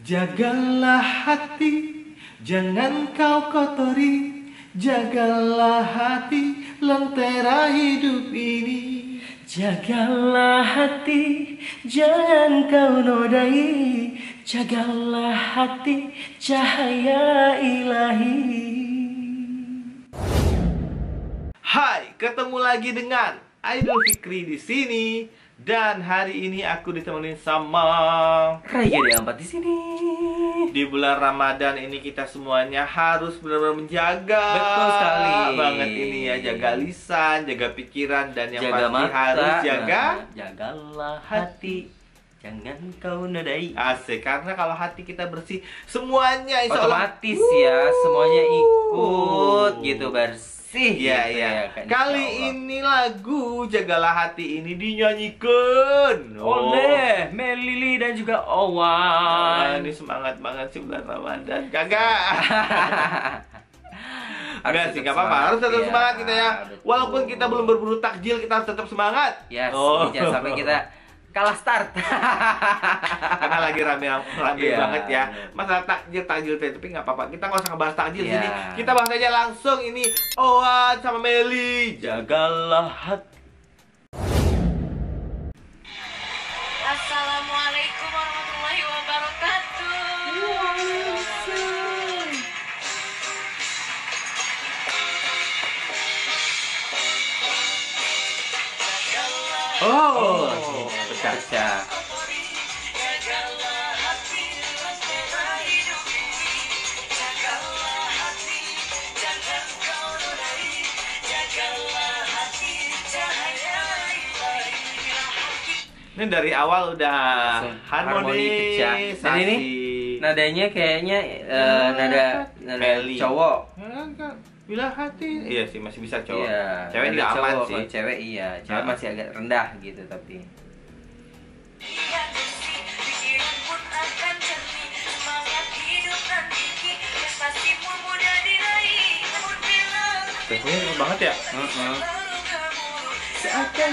Jagalah hati, jangan kau kotori. Jagalah hati, lentera hidup ini. Jagalah hati, jangan kau nodai Jagalah hati, cahaya ilahi Hai, ketemu lagi dengan Idol Fikri di sini dan hari ini aku ditemenin sama Raya. Diampat di sini. Di bulan Ramadan ini kita semuanya harus benar-benar menjaga Betul sekali. banget ini ya. Jaga lisan, jaga pikiran dan yang Jaga pasti mata. harus jaga Nah, Jagalah hati, jangan kau nodai. Asik, karena kalau hati kita bersih semuanya insya Allah Otomatis ya, semuanya ikut gitu bersih Iya gitu iya. ya kan, Kali ini lagu Jagalah Hati ini dinyanyikan oleh Melili dan juga Oh, Owan ini semangat banget sih bulan Ramadan. Kagak. Enggak sih, enggak apa-apa. Harus tetap Iya, semangat kita ya. betul. Walaupun kita belum berburu takjil, kita harus tetap semangat. Yes, Oh. jangan sampai kita kalah start. Karena lagi rame-rame Iya. banget ya. Masalah takjil, takjil tapi nggak apa-apa. Kita nggak usah ngebahas takjil Iya. sini. Kita bahas aja langsung ini Owan sama Meli. Jagalah hati. Assalamualaikum ilahi. Bila hati Ini dari awal udah harmoni pecah. Dan ini Nadanya kayaknya eh, nada nada cowok bila hati iya sih masih bisa cowok iya, cewek juga aman sih kalau cewek iya cewek ah. masih agak rendah gitu tapi Ini cepet banget ya? Uh -huh. Seakan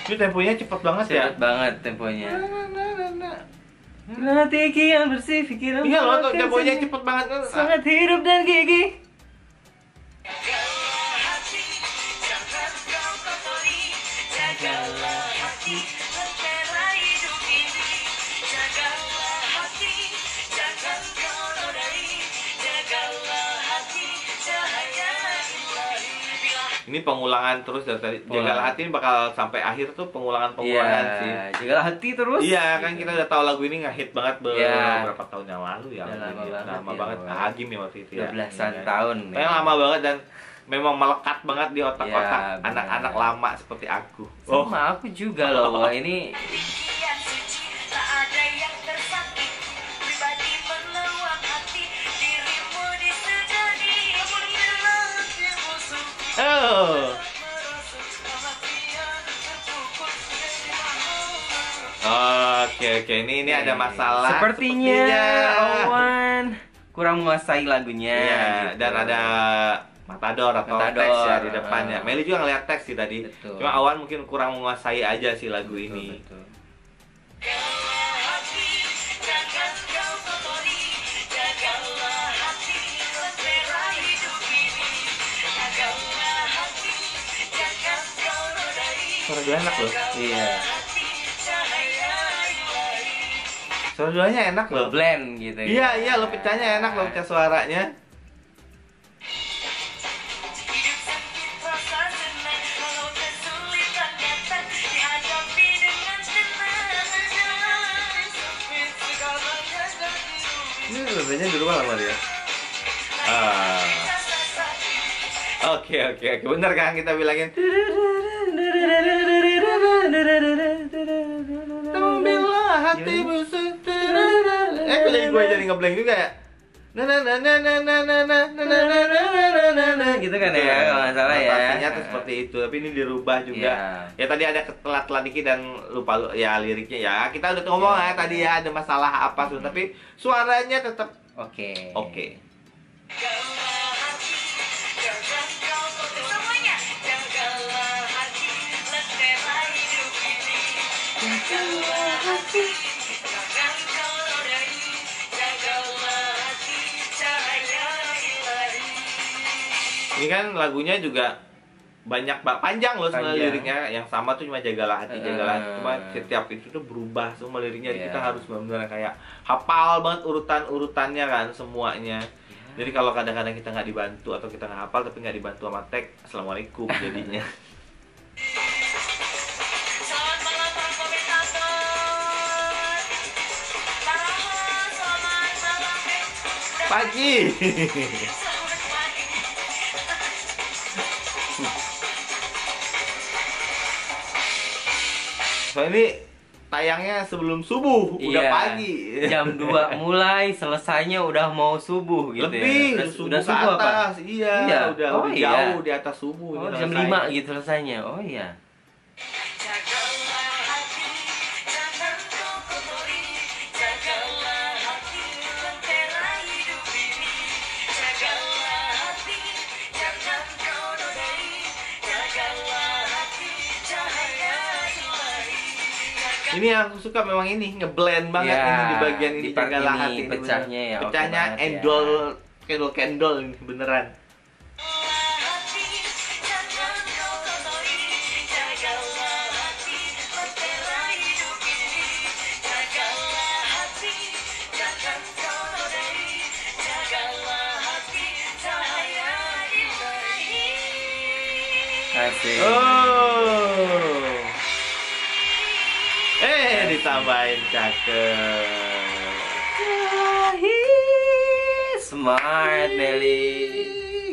Itu temponya cepet banget cepet ya? Cepet banget temponya. Nah, nah, nah, Nanti gigi yang bersih pikiran Iya lo tuh jagonya cepet banget. Sangat hidup dan gigi. Ini pengulangan terus dari tadi. Pengulangan. Jagalah hati bakal sampai akhir tuh pengulangan-pengulangan sih. Iya, jagalah hati terus. Iya kan kita udah tahu lagu ini ngehit banget ber- Iya. beberapa tahun yang lalu ya. Udah lagu lama ini. banget lama ya, banget. lama Agim ya waktu itu ya. 12-an Iya. tahun. Memang lama banget dan memang melekat banget di otak-otak benar. anak-anak lama seperti aku. Sama aku juga loh. Ini Oke oke ini ini ada masalah. sepertinya Owan kurang menguasai lagunya. Iya gitu. dan ada matador atau Matador. teks ya di depannya. Ah. Meli juga ngeliat teks sih tadi. Betul. Cuma Awan mungkin kurang menguasai aja sih lagu Betul, ini. betul. Jagalah hati, jangan kau kotori. Suaranya enak loh. Blend gitu. Ya. Iya, iya, lo pecahnya enak lo pecah suaranya. Ini lebihnya di rumah lama dia. Ah. Oke, oke, oke. Bener kan kita bilangin. Tumbilah hatimu gue jadi ngeblank juga ya. Na na na na na na na na na na na na na na na Gitu kan ya, kalau nggak salah ya. Notasinya tuh seperti itu, tapi ini dirubah juga. Iya. Ya tadi ada telat-telat dikit dan lupa lu ya liriknya ya. Kita udah ngomong ya tadi ya ada masalah apa tuh, tapi suaranya tetap Oke. oke. Ini kan lagunya juga banyak panjang loh sebenarnya liriknya. Yang sama tuh cuma jagalah hati jagalah hati. Eh. cuma setiap itu tuh berubah semua liriknya. Iya. kita harus benar-benar kayak hafal banget urutan urutannya kan semuanya. Jadi kalau kadang-kadang kita nggak dibantu atau kita nggak hafal tapi nggak dibantu sama tek assalamualaikum jadinya. Selamat so ini tayangnya sebelum subuh udah Iya. pagi Jam 2 mulai, selesainya udah mau subuh gitu lebih ya. Udah, subuh udah subuh apa? atas iya, Iya. udah Oh, udah iya. jauh di atas subuh Oh, ini jam selesai. 5 gitu selesainya. Oh iya. Ini yang aku suka memang ini ngeblend banget Ya, ini di bagian ini di ini hati ini pecahnya ya, Pecahnya ya. endol candle candle ini beneran. Jangan Eh ditambahin cakep. Smart Nelly.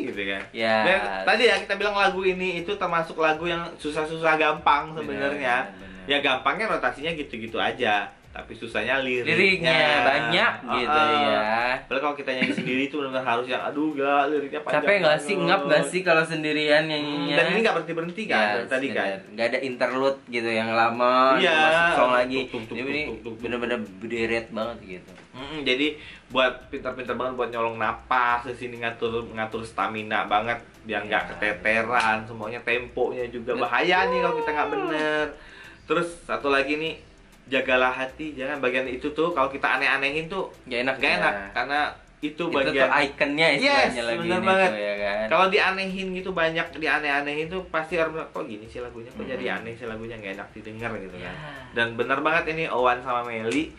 gitu kan. Ya. Dan tadi ya kita bilang lagu ini itu termasuk lagu yang susah-susah gampang sebenarnya. Benar, benar. Ya gampangnya notasinya gitu-gitu aja, tapi susahnya liriknya. Liriknya banyak gitu Ah, ah. ya. Padahal kalau kita nyanyi sendiri itu benar harus yang aduh gak liriknya panjang. Capek nggak sih ngap nggak sih kalau sendirian Hmm, nyanyinya? Dan ini nggak berhenti berhenti kan dari tadi kan. Nggak ada interlude gitu yang lama, Iya. masuk song lagi. Tuk, tuk, tuk, Ini bener-bener berderet banget gitu. Mm, jadi buat pintar-pintar banget buat nyolong napas di sini ngatur ngatur stamina banget biar nggak Ya. keteteran semuanya temponya juga bahaya nih kalau kita nggak bener terus satu lagi nih jagalah hati jangan bagian itu tuh kalau kita aneh-anehin tuh Gak enak nggak ya. enak karena itu Itu bagian tuh ikonnya Yes, istilahnya lagi bener banget. tuh ya kan. kalau dianehin gitu banyak dianeh-anehin tuh pasti orang bilang kok gini sih lagunya kok jadi Mhm. aneh sih lagunya nggak enak didengar gitu kan Ya. dan bener banget ini Owan sama Meli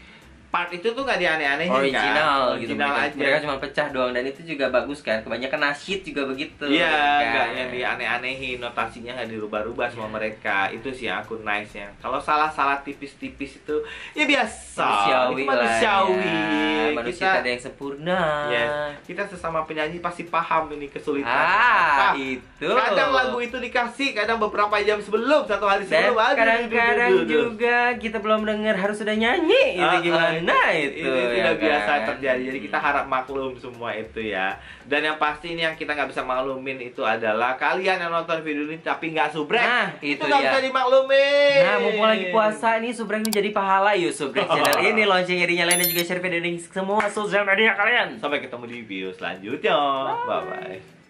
part itu tuh nggak dianeh-anehin original kan gitu original mereka, aja mereka cuma pecah doang dan itu juga bagus kan kebanyakan nasyid juga begitu Iya, kan? nggak yang dianeh-anehin, notasinya nggak dirubah-rubah sama mereka. Itu sih aku nice nya. Kalau salah-salah tipis-tipis itu ya biasa. manusiawi itu lah manusiawi. ya. manusia kita, ada yang sempurna Yes, kita sesama penyanyi pasti paham ini kesulitan. ah apa. itu Kadang lagu itu dikasih, kadang beberapa jam sebelum, satu hari sebelum. Kadang-kadang juga kita belum dengar harus sudah nyanyi itu Ah, ah, gimana itu, Itu ya sudah biasa kan? terjadi. Jadi kita harap maklum semua itu ya. Dan yang pasti ini yang kita nggak bisa maklumin itu adalah kalian yang nonton video ini tapi nggak subrek. Nah, itu nggak dia. bisa dimaklumin. Nah, mumpung lagi puasa nih Subrek menjadi pahala yuk Subrek channel ini loncengnya dinyalain dan juga share video ini semua sosial media kalian. Sampai ketemu di video selanjutnya. Bye bye.